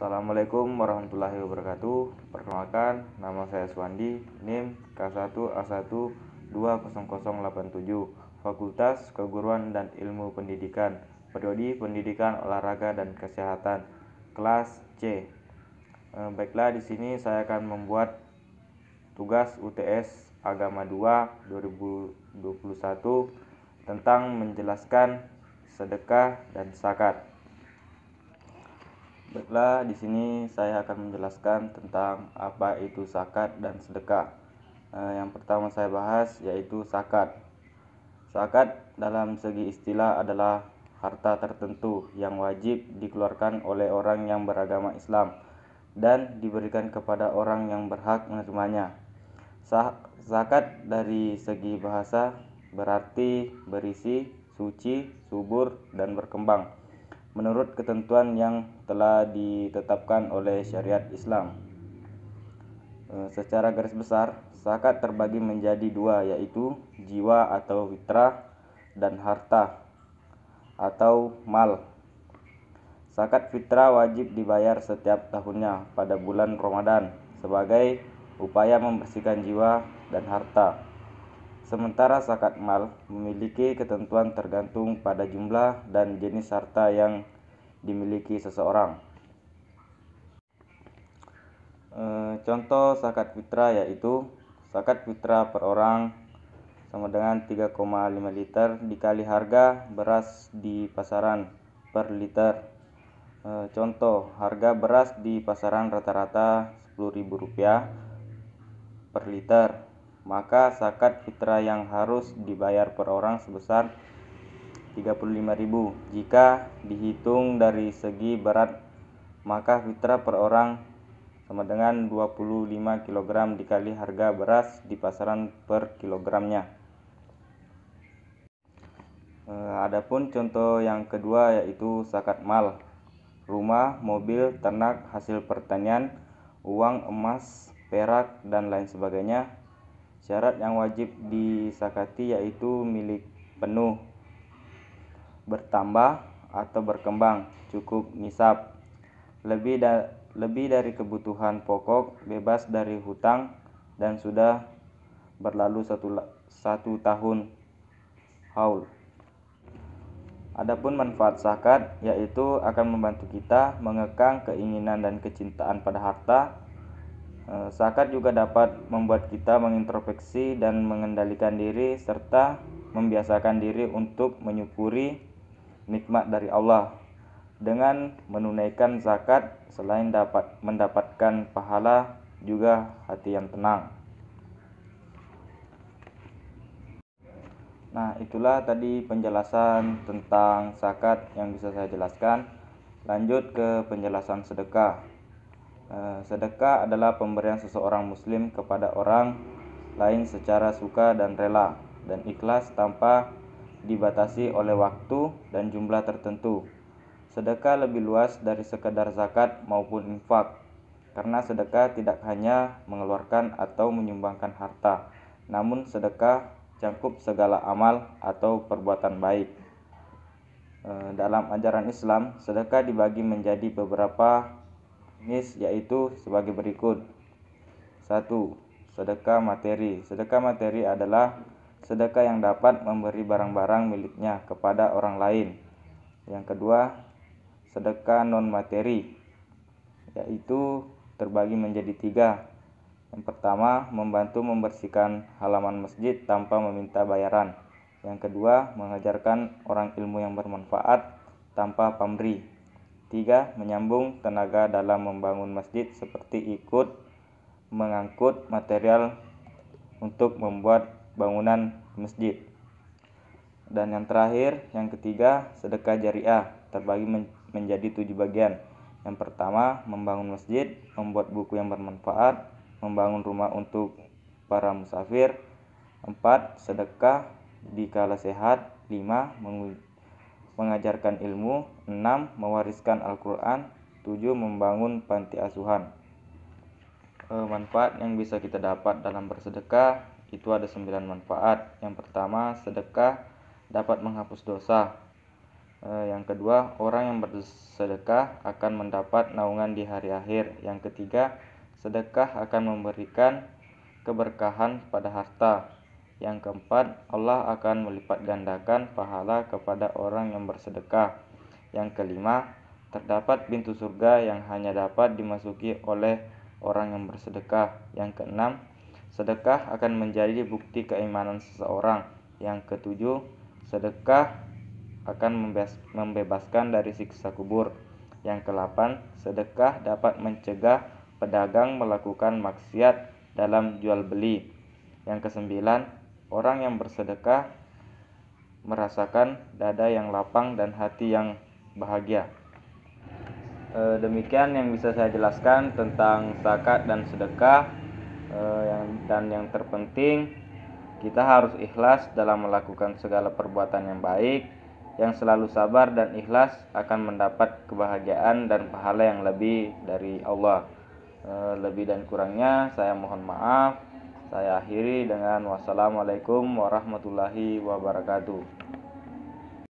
Assalamualaikum warahmatullahi wabarakatuh. Perkenalkan, nama saya Swandi, NIM K1A1200087, Fakultas Keguruan dan Ilmu Pendidikan, Prodi Pendidikan Olahraga dan Kesehatan, kelas C. Eh, baiklah, di sini saya akan membuat tugas UTS Agama 2 2021 tentang menjelaskan sedekah dan zakat. Baiklah, di sini saya akan menjelaskan tentang apa itu zakat dan sedekah. Eh, yang pertama saya bahas yaitu zakat. Zakat dalam segi istilah adalah harta tertentu yang wajib dikeluarkan oleh orang yang beragama Islam dan diberikan kepada orang yang berhak menerimanya. Zakat dari segi bahasa berarti berisi, suci, subur, dan berkembang menurut ketentuan yang telah ditetapkan oleh syariat Islam. E, secara garis besar, zakat terbagi menjadi dua yaitu jiwa atau fitrah dan harta atau mal. Zakat fitrah wajib dibayar setiap tahunnya pada bulan Ramadan sebagai upaya membersihkan jiwa dan harta. Sementara zakat mal memiliki ketentuan tergantung pada jumlah dan jenis harta yang dimiliki seseorang. E, contoh zakat fitrah yaitu zakat fitrah per orang sama dengan 3,5 liter dikali harga beras di pasaran per liter. E, contoh harga beras di pasaran rata-rata Rp10.000 per liter maka zakat fitrah yang harus dibayar per orang sebesar 35.000 jika dihitung dari segi berat maka fitrah per orang sama dengan 25 kg dikali harga beras di pasaran per kilogramnya. E, adapun contoh yang kedua yaitu zakat mal. Rumah, mobil, ternak, hasil pertanian, uang, emas, perak, dan lain sebagainya Syarat yang wajib disakati yaitu milik penuh, bertambah atau berkembang, cukup nisab, lebih, da lebih dari kebutuhan pokok, bebas dari hutang, dan sudah berlalu satu, satu tahun haul. Adapun manfaat zakat yaitu akan membantu kita mengekang keinginan dan kecintaan pada harta zakat juga dapat membuat kita mengintrospeksi dan mengendalikan diri serta membiasakan diri untuk menyukuri nikmat dari Allah. Dengan menunaikan zakat selain dapat mendapatkan pahala juga hati yang tenang. Nah, itulah tadi penjelasan tentang zakat yang bisa saya jelaskan. Lanjut ke penjelasan sedekah. Eh, sedekah adalah pemberian seseorang muslim kepada orang lain secara suka dan rela dan ikhlas tanpa dibatasi oleh waktu dan jumlah tertentu. Sedekah lebih luas dari sekedar zakat maupun infak, karena sedekah tidak hanya mengeluarkan atau menyumbangkan harta, namun sedekah cakup segala amal atau perbuatan baik. Eh, dalam ajaran Islam, sedekah dibagi menjadi beberapa jenis yaitu sebagai berikut. 1. Sedekah materi. Sedekah materi adalah sedekah yang dapat memberi barang-barang miliknya kepada orang lain. Yang kedua, sedekah non materi yaitu terbagi menjadi tiga. Yang pertama, membantu membersihkan halaman masjid tanpa meminta bayaran. Yang kedua, mengajarkan orang ilmu yang bermanfaat tanpa pamrih. Tiga, menyambung tenaga dalam membangun masjid seperti ikut mengangkut material untuk membuat bangunan masjid. Dan yang terakhir, yang ketiga, sedekah jariah terbagi men menjadi tujuh bagian. Yang pertama, membangun masjid, membuat buku yang bermanfaat, membangun rumah untuk para musafir. Empat, sedekah di kala sehat. Lima, mengajarkan ilmu, 6. mewariskan Al-Quran, 7. membangun panti asuhan. E, manfaat yang bisa kita dapat dalam bersedekah itu ada 9 manfaat. Yang pertama, sedekah dapat menghapus dosa. Eh, yang kedua, orang yang bersedekah akan mendapat naungan di hari akhir. Yang ketiga, sedekah akan memberikan keberkahan pada harta. Yang keempat, Allah akan melipat gandakan pahala kepada orang yang bersedekah. Yang kelima, terdapat pintu surga yang hanya dapat dimasuki oleh orang yang bersedekah. Yang keenam, sedekah akan menjadi bukti keimanan seseorang. Yang ketujuh, sedekah akan membebaskan dari siksa kubur. Yang kelapan, sedekah dapat mencegah pedagang melakukan maksiat dalam jual beli. Yang kesembilan, orang yang bersedekah merasakan dada yang lapang dan hati yang bahagia. E, demikian yang bisa saya jelaskan tentang zakat dan sedekah. E, yang, dan yang terpenting, kita harus ikhlas dalam melakukan segala perbuatan yang baik yang selalu sabar dan ikhlas akan mendapat kebahagiaan dan pahala yang lebih dari Allah. Eh, lebih dan kurangnya saya mohon maaf. Saya akhiri dengan wassalamualaikum warahmatullahi wabarakatuh.